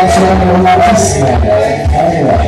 Thank you.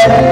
Amen.